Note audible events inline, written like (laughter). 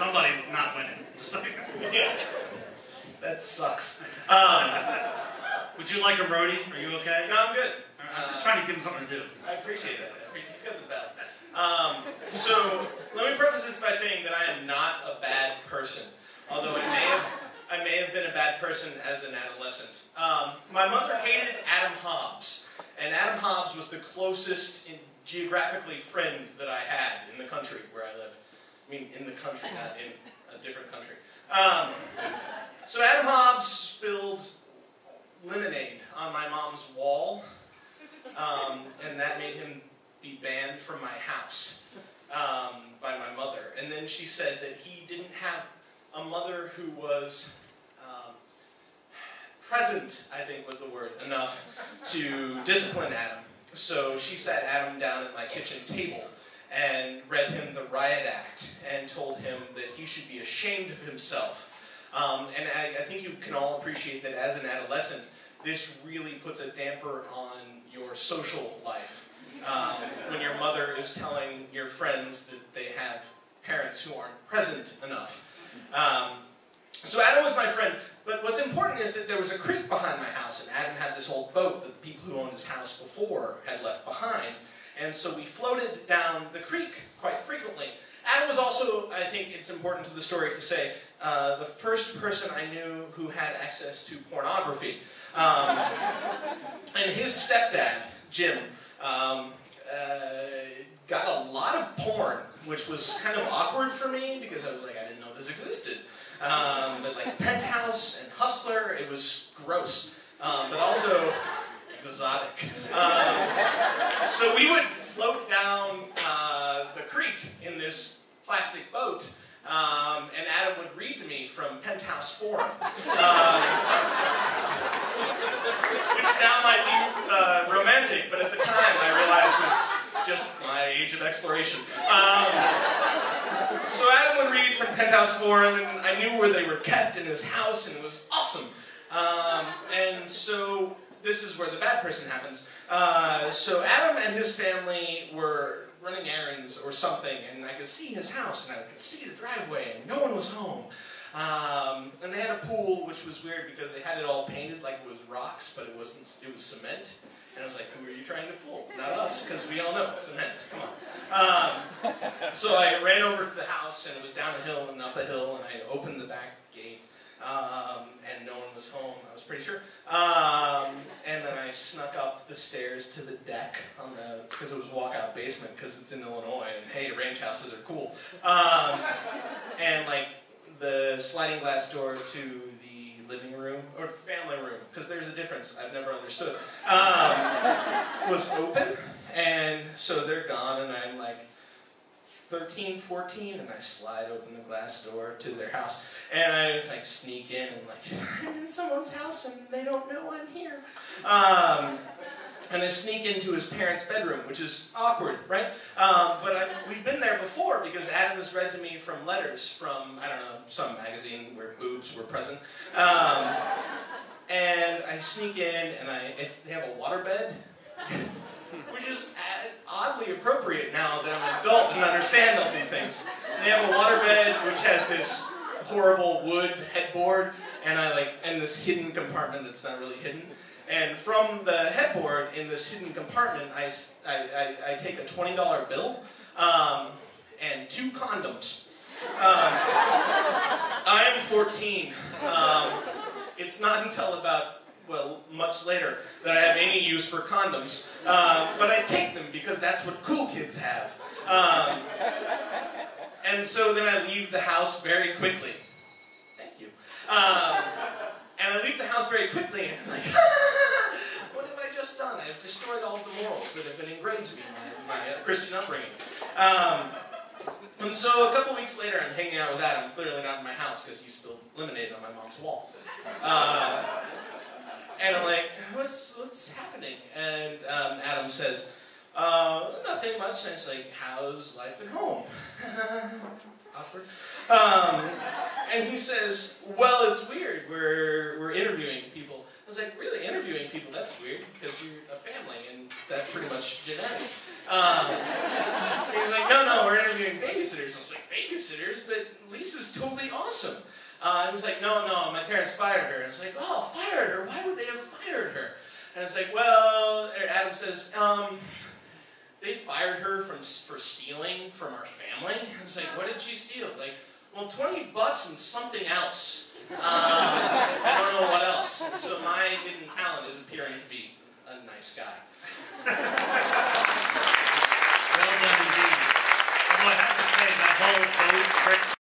Somebody's not winning. (laughs) Just like, Yeah. That sucks. Um, would you like a roadie? Are you okay? no, I'm good. I'm just trying to give him something to do. I appreciate that. He's got the bell. Um, so let me preface this by saying that I am not a bad person, although I may have, I may have been a bad person as an adolescent. Um, my mother hated Adam Hobbs, and Adam Hobbs was the closest in, geographically friend that I had in the country where I live. I mean, in the country, not in a different country. Um, so Adam Hobbs spilled lemonade on my mom's wall, um, and that made him be banned from my house um, by my mother. And then she said that he didn't have a mother who was um, present, I think was the word, enough to discipline Adam. So she sat Adam down at my kitchen table and read him the Riot Act and told him that he should be ashamed of himself. Um, and I, I think you can all appreciate that as an adolescent, this really puts a damper on your social life. Um, when your mother is telling your friends that they have parents who aren't present enough. Um, so Adam was my friend, but what's important is that there was a creek behind my house, and Adam had this old boat that the people who owned his house before had left behind. And so we floated down the creek quite frequently. Adam was also, I think it's important to the story to say, uh, the first person I knew who had access to pornography. Um, (laughs) and his stepdad, Jim, um, uh, got a lot of porn, which was kind of awkward for me because I was like, I didn't know this existed. Um, but like Penthouse and Hustler, it was gross, um, but also (laughs) exotic. So we would float down uh, the creek in this plastic boat. Um, and Adam would read to me from Penthouse Forum. Um, which now might be uh, romantic, but at the time I realized was just my age of exploration. Um, so Adam would read from Penthouse Forum, and I knew where they were kept in his house, and it was awesome. Um, and so this is where the bad person happens. Uh, so Adam and his family were running errands or something, and I could see his house, and I could see the driveway, and no one was home. Um, and they had a pool, which was weird because they had it all painted like it was rocks, but it wasn't. It was cement. And I was like, "Who are you trying to fool? Not us, because we all know it's cement. Come on." Um, so I ran over to the house, and it was down a hill and up a hill, and I opened the back gate, um, and no one was home. I was pretty sure. Um, and then I snuck up the stairs to the deck on the because it was walkout basement because it's in Illinois, and hey, ranch houses are cool. Um, and like the sliding glass door to the living room or family room because there's a difference I've never understood um, was open and so they're gone and I'm like 13 14 and I slide open the glass door to their house and I like sneak in and like (laughs) I'm in someone's house and they don't know I'm here um, and I sneak into his parents' bedroom, which is awkward, right? Um, but I, we've been there before because Adam has read to me from letters from, I don't know, some magazine where boobs were present. Um, and I sneak in and I, they have a waterbed, which is oddly appropriate now that I'm an adult and understand all these things. They have a waterbed which has this horrible wood headboard and I like, and this hidden compartment that's not really hidden. And from the headboard in this hidden compartment, I, I, I, I take a $20 bill um, and two condoms. Um, I am 14. Um, it's not until about, well, much later that I have any use for condoms. Um, but I take them because that's what cool kids have. Um, and so then I leave the house very quickly. Thank you. Um, and I leave the house very quickly, and I'm like, (laughs) what have I just done? I've destroyed all the morals that have been ingrained to me in my, my uh, Christian upbringing. Um, and so a couple weeks later, I'm hanging out with Adam, clearly not in my house because he spilled lemonade on my mom's wall. Uh, and I'm like, what's, what's happening? And um, Adam says, uh, nothing much. And it's like, how's life at home? (laughs) Awkward. Um, and he says, well, it's weird. We're, we're interviewing people. I was like, really, interviewing people, that's weird, because you're a family, and that's pretty much genetic. Um, he was like, no, no, we're interviewing babysitters. I was like, babysitters? But Lisa's totally. Uh, he was like, no, no, my parents fired her. And I was like, oh, fired her? Why would they have fired her? And it's like, well, Adam says, um, they fired her from for stealing from our family. I was like, what did she steal? Like, well, 20 bucks and something else. Um, I don't know what else. So my hidden talent is appearing to be a nice guy. Well done indeed. I have to say, that whole trick